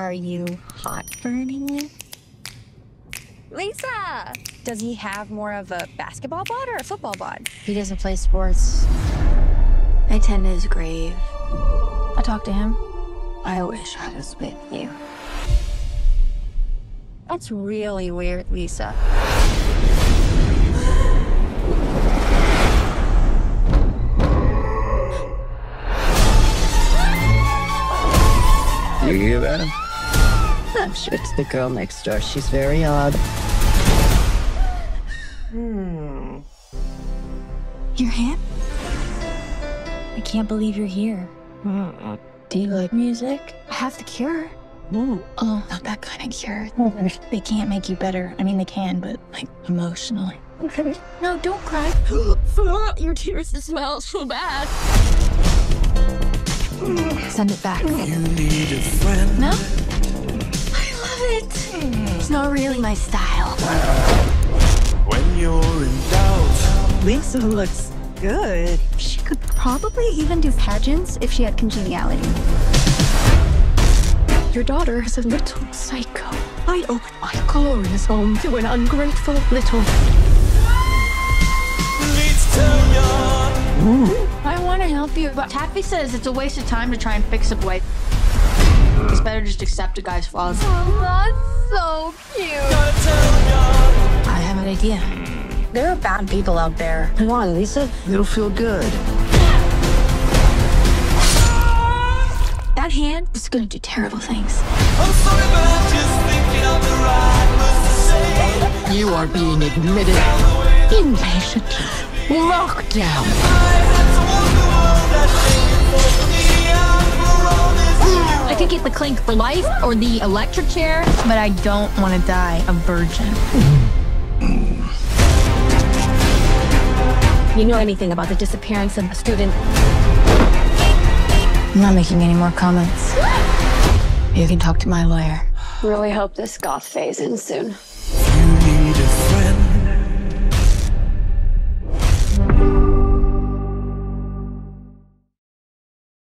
Are you hot burning? Lisa! Does he have more of a basketball bod or a football bod? He doesn't play sports. I tend to his grave. I talk to him. I wish I was with you. That's really weird, Lisa. You hear that? I'm sure it's the girl next door. She's very odd. Hmm. Your hand? I can't believe you're here. Hmm. Do you like music? I have the cure. Ooh. Oh, not that kind of cure. They can't make you better. I mean, they can, but like emotionally. No, don't cry. Your tears smell so bad. Send it back. You need a friend. No? Not really my style. When you're in doubt. Lisa looks good. She could probably even do pageants if she had congeniality. Your daughter is a little psycho. I opened my glorious home to an ungrateful little. Needs. I want to help you, but Taffy says it's a waste of time to try and fix a boy. It's better just accept a guy's flaws. Oh, That's so cute. Gotta tell ya. I have an idea. Hmm. There are bad people out there. Come on, Lisa. It'll feel good. That hand is gonna do terrible things. I'm sorry, but I'm just thinking of the right words to say. You are being admitted inpatient. Lockdown. This. I could get the clink for life or the electric chair, but I don't want to die a virgin. You know anything about the disappearance of a student? I'm not making any more comments. You can talk to my lawyer. Really hope this goth phase ends soon.